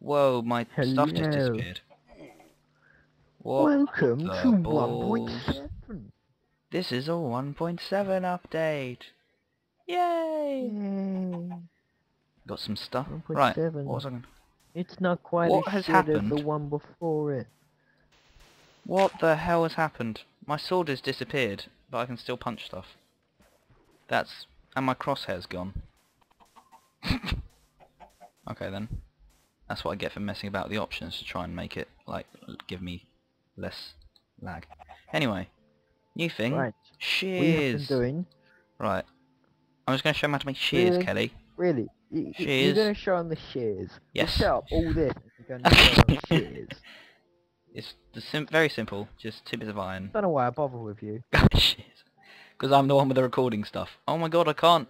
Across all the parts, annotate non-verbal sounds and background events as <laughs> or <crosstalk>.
Whoa, my stuff just disappeared. What Welcome to balls? 1.7. This is a 1.7 update. Yay! Yay. Got some stuff. Right. 1.7. What was I gonna... It's not quite What as has shit as the one before it. What the hell has happened? My sword has disappeared, but I can still punch stuff. That's... And my crosshair's gone. <laughs> okay then. That's what I get for messing about with the options to try and make it, like, give me less lag. Anyway. New thing. Right. We have been Shears. doing, Right. I'm just going to show them how to make shears, Really? Kelly. really, you, you- Shears. you're going to show them the shears. You Yes. set up all this you're going to show shears. It's the sim very simple, just two bits of iron. don't know why I bother with you. <laughs> Shit. Because I'm the one with the recording stuff. Oh my god, I can't.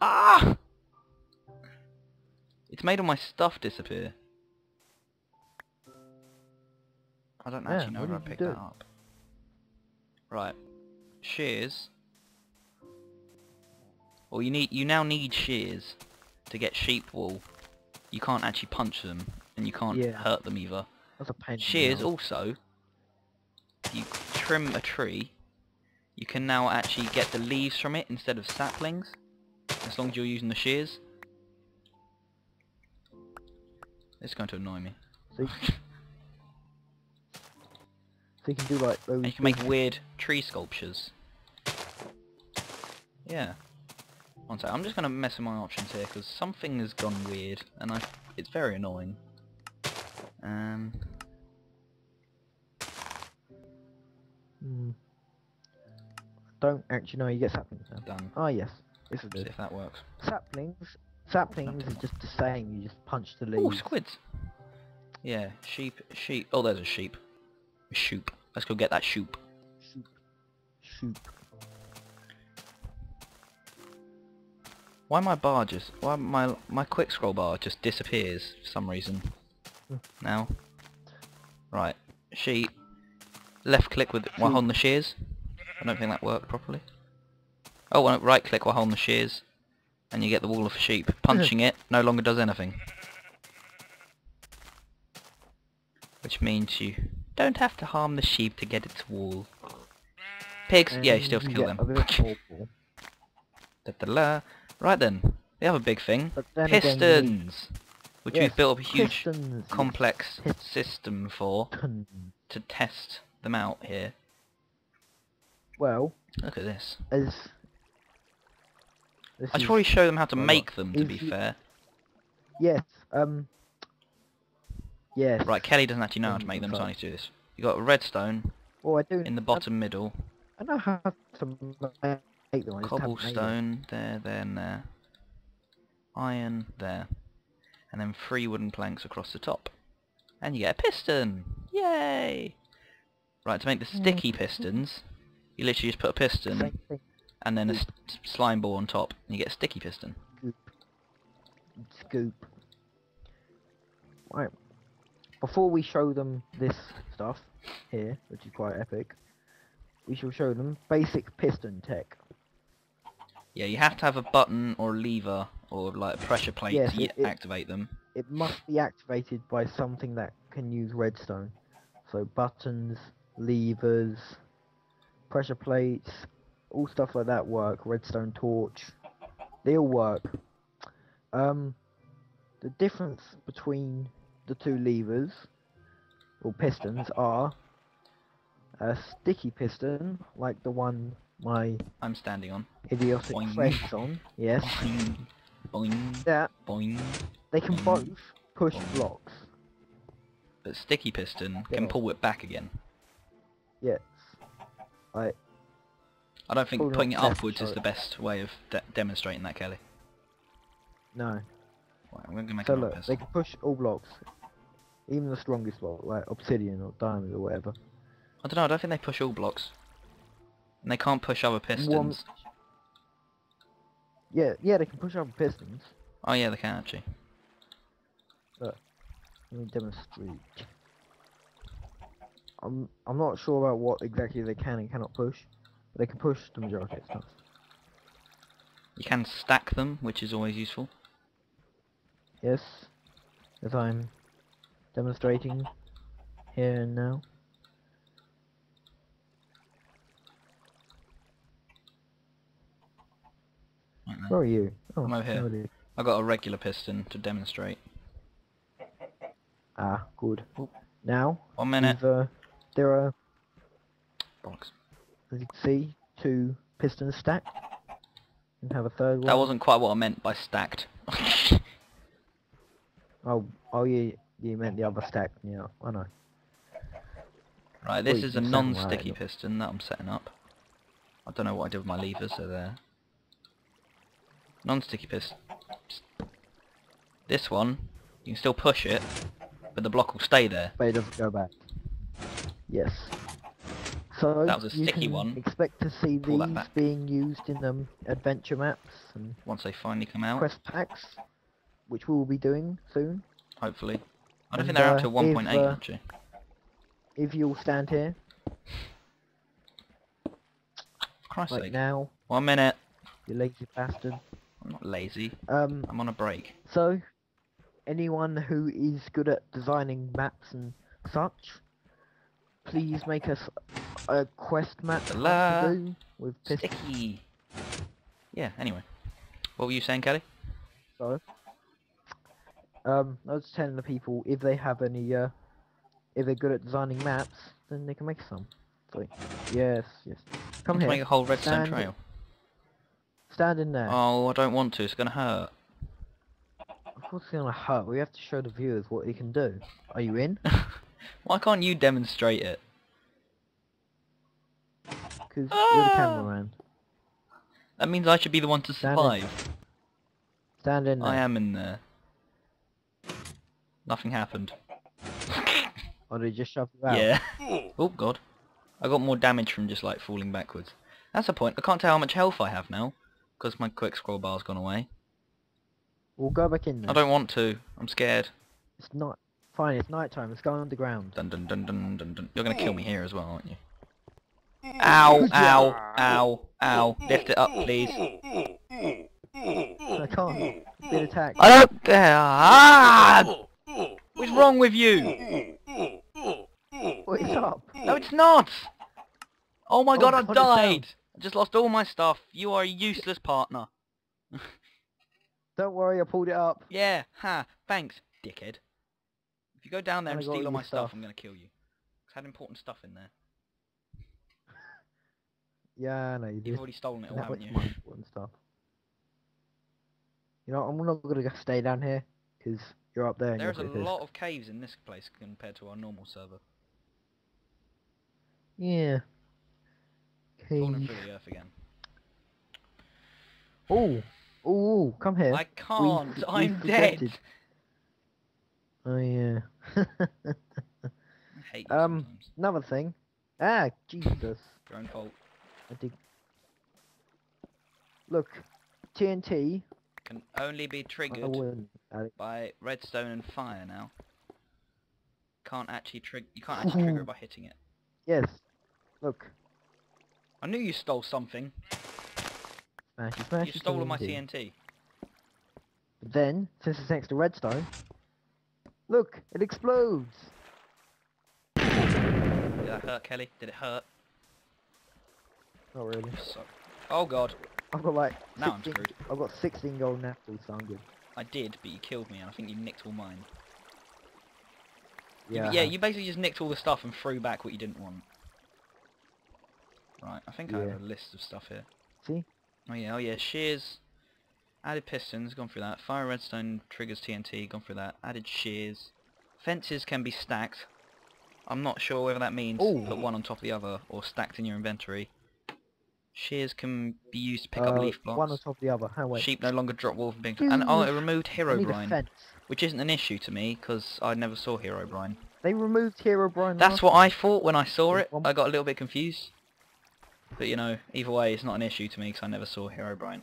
Ah! It's made all my stuff disappear. I don't Yeah, actually know what where I picked that up. Right. Shears. Well, you need you now need shears to get sheep wool. You can't actually punch them, and you can't Yeah. hurt them either. That's a pain. Shears also, you trim a tree, you can now actually get the leaves from it instead of saplings, as long as you're using the shears. It's going to annoy me. <laughs> So you, can do like those. And you can make weird tree sculptures. Yeah. One sec, I'm just going to mess with my options here, because something has gone weird, and I, it's very annoying. Um, Hmm. Don't actually know. You get saplings now. done. Ah yes, this is good. if that works. Saplings. Saplings is just the same. You just punch the leaves. Oh, squids. Yeah, sheep, sheep. Oh, there's a sheep. Shoop. Let's go get that shoop. Shoot. Shoot. Why my bar just... Why my my quick scroll bar just disappears for some reason? Now. Right. Sheep. Left click with while holding the shears. I don't think that worked properly. Oh, well, right click while holding the shears. And you get the wall of sheep. <laughs> Punching it no longer does anything. Which means you don't have to harm the sheep to get its wool. Pigs, yeah, you still have to kill them. a bit of purple. Da-da-la. Right then, the other big thing, then again, pistons, which Yes, we've built up a huge pistons, yes. complex system for to test them out here. Well, Look at this. as I should probably show them how to make them, to be fair. yes, um, yes. Right, Kelly doesn't actually know how to make them, so I need to do this. You got a redstone Well, oh, I do. in the I- bottom middle, I, know how to make them. I just haven't made them. cobblestone there, there, and there, iron there, and then three wooden planks across the top, and you get a piston. Yay! Right, to make the sticky pistons, you literally just put a piston and then a s- slime ball on top, and you get a sticky piston. Scoop. Scoop. Right. Before we show them this stuff here, which is quite epic, we shall show them basic piston tech. Yeah, you have to have a button or a lever or like a pressure plate Yes, to it- it- activate them. It must be activated by something that can use redstone. So buttons, levers, pressure plates, all stuff like that work. Redstone torch, they all work. Um, the difference between the two levers or pistons are a sticky piston, like the one my I'm standing on. idiotic Boing. friend's on. Yes, Boing, boing, that boing. they can Boing. both push blocks. But sticky piston can pull it back again. Yes. I I don't think putting it upwards is the best way of de- demonstrating that, Kelly. no. Right, I'm going to make So look, they can push all blocks, even the strongest block, like obsidian or diamond or whatever. I don't know, I don't think they push all blocks. And they can't push other pistons. Yeah, yeah, they can push other pistons. Oh yeah, they can actually. Let me demonstrate. I'm I'm not sure about what exactly they can and cannot push, but they can push the majority of stuff. You can stack them, which is always useful. Yes, as I'm demonstrating here and now. Right. Where are you? Oh, I'm over here. I got a regular piston to demonstrate. Ah, good. Now, One minute. uh, there are, Bollocks. as you can see, two pistons stacked. And have a third one. That wasn't quite what I meant by stacked. <laughs> Oh, oh, you you meant the other stack. Yeah, I know. right, this Wait, is a you sound right, non-sticky piston that I'm setting up. I don't know what I did with my levers, so there. Non-sticky piston. This one, you can still push it, but the block will stay there. But it doesn't go back. Yes. So That was a sticky one. Expect to see Pull these being used in um, adventure maps and Once they finally come out, quest packs, which we will be doing soon. hopefully. I don't And, think they're uh, to 1.8 if, uh, actually. If you'll stand here For Christ's right sake. now, One minute. you lazy bastard. I'm not lazy. Um, I'm on a break. so anyone who is good at designing maps and such, please make us a quest map for us La- to do with pistons. Sticky. Yeah, anyway. What were you saying, Kelly? So, um, I was telling the people if they have any, uh, if they're good at designing maps, then they can make some. So, yes, yes. Come here. make a whole redstone stand- trail. Stand in there. Oh, I don't want to. It's gonna hurt. Of course it's gonna hurt. We have to show the viewers what he can do. Are you in? <laughs> Why can't you demonstrate it? Because you're the Ah! cameraman. That means I should be the one to Stand in. survive. Stand in there. I am in there. Nothing happened. Or did he just shove you out? Yeah. oh god. I got more damage from just like falling backwards. That's a point. I can't tell how much health I have now. Because my quick scroll bar's gone away. We'll go back in there. I don't want to. I'm scared. It's not. Fine, it's night time. Let's go underground. Dun dun dun dun dun dun. You're gonna kill me here as well, aren't you? Ow, <laughs> ow, ow, ow. Lift it up, please. I can't. Bit attack. I don't care. Ah! What's wrong with you? What is up? No, it's not. Oh my Oh god, I God, it's died. I just lost all my stuff. You are a useless partner. Don't worry, I pulled it up. Yeah, ha, thanks, dickhead. If you go down there And and steal all my stuff, stuff. I'm gonna kill you. I had important stuff in there. <laughs> Yeah, I know you You've did. already stolen it all, haven't you? important stuff. You know, I'm not gonna stay down here because you're up there. There's a lot of caves in this place compared to our normal server. Yeah. Falling Okay. through the earth again. Oh, oh, come here. I can't. we've I'm dead. Oh yeah. <laughs> I hate you Um, sometimes. Another thing. Ah, Jesus. Your own fault. I did. Look, TNT. Can only be triggered by redstone and fire now. Can't actually trigger. You can't actually trigger it by hitting it. Yes. Look. I knew you stole something. Smashy, smashy. You stole all my TNT. TNT. But then, since it's next to redstone, look, it explodes. Did that hurt, Kelly? Did it hurt? Not really. So oh god, I've got like. Now I'm 16 screwed. I've got 16 gold apples, so I'm good. I did, but you killed me, and I think you nicked all mine. Yeah. I yeah, you basically just nicked all the stuff and threw back what you didn't want. Right, I think I have a list of stuff here. See? Oh yeah, oh yeah, shears. Added pistons, gone through that. Fire redstone triggers TNT, gone through that. Added shears. Fences can be stacked. I'm not sure whether that means Ooh. put one on top of the other or stacked in your inventory. Shears can be used to pick up Uh, leaf blocks. One on top of the other. How wait? Sheep no longer drop wolf and And oh, it removed Herobrine, which isn't an issue to me because I never saw Herobrine. They removed Hero Brian. That's what I thought when I saw it. I got a little bit confused. But you know, either way, it's not an issue to me because I never saw Herobrine.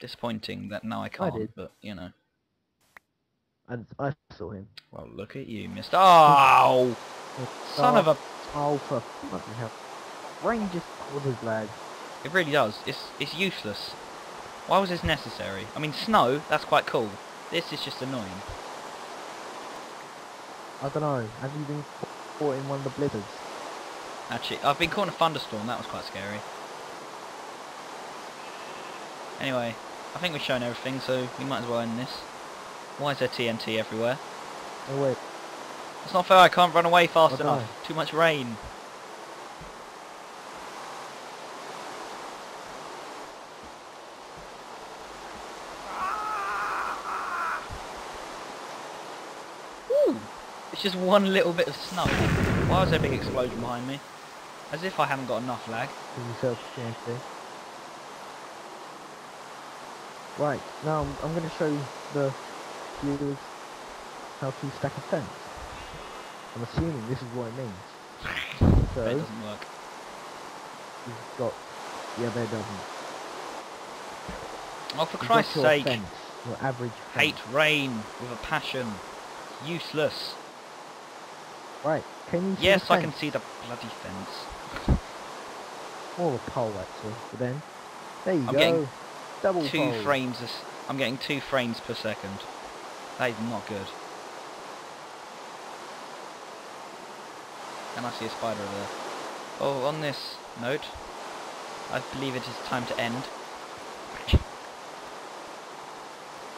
Disappointing that now I can't, did. but you know. I, I saw him. Well, look at you, Mister. Oh, <laughs> son of a! Oh, for fucking hell. Rain just causes lag. It really does. It's it's useless. Why was this necessary? I mean, snow. That's quite cool. This is just annoying. I don't know. Have you been caught in one of the blizzards? Actually, I've been caught in a thunderstorm. That was quite scary. Anyway, I think we've shown everything, so we might as well end this. Why is there TNT everywhere? Oh wait, It's not fair, I can't run away fast enough. Too much rain. Ooh, it's just one little bit of snow. Why was there a big explosion behind me? As if I haven't got enough lag. give yourself TNT. Right, now I'm, I'm going to show you the viewers how to stack a fence. I'm assuming this is what it means. <laughs> But it doesn't work. you've got... Yeah, there doesn't. Oh, for Christ's sake. fence, your average Hate rain with a passion. Useless. Right, can you see Yes, I can see the bloody fence. <laughs> Of a pole actually, but then... There you I'm go. getting Double two pole. frames. A s- I'm getting two frames per second. That is not good. And I see a spider over there. Oh, on this note, I believe it is time to end. <laughs>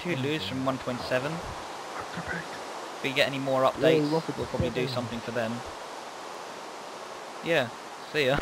Two lose from 1.7. If we get any more updates, Rocket we'll probably do something for them. Yeah, see ya.